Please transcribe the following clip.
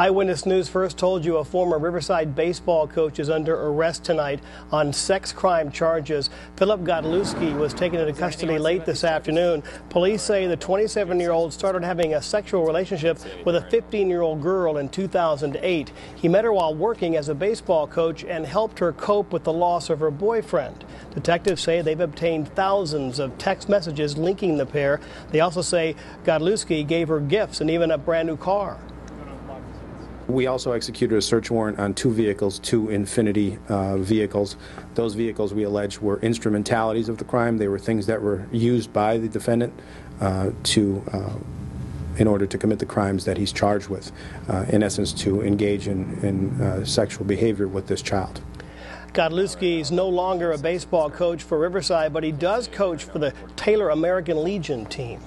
Eyewitness News first told you a former Riverside baseball coach is under arrest tonight on sex crime charges. Philip Godlewski was taken into custody late this afternoon. Police say the 27 year old started having a sexual relationship with a 15 year old girl in 2008. He met her while working as a baseball coach and helped her cope with the loss of her boyfriend. Detectives say they've obtained thousands of text messages linking the pair. They also say Godlewski gave her gifts and even a brand new car. We also executed a search warrant on two vehicles, two Infiniti uh, vehicles. Those vehicles, we allege, were instrumentalities of the crime. They were things that were used by the defendant uh, to, uh, in order to commit the crimes that he's charged with. Uh, in essence, to engage in, in uh, sexual behavior with this child. Godlewski is no longer a baseball coach for Riverside, but he does coach for the Taylor American Legion team.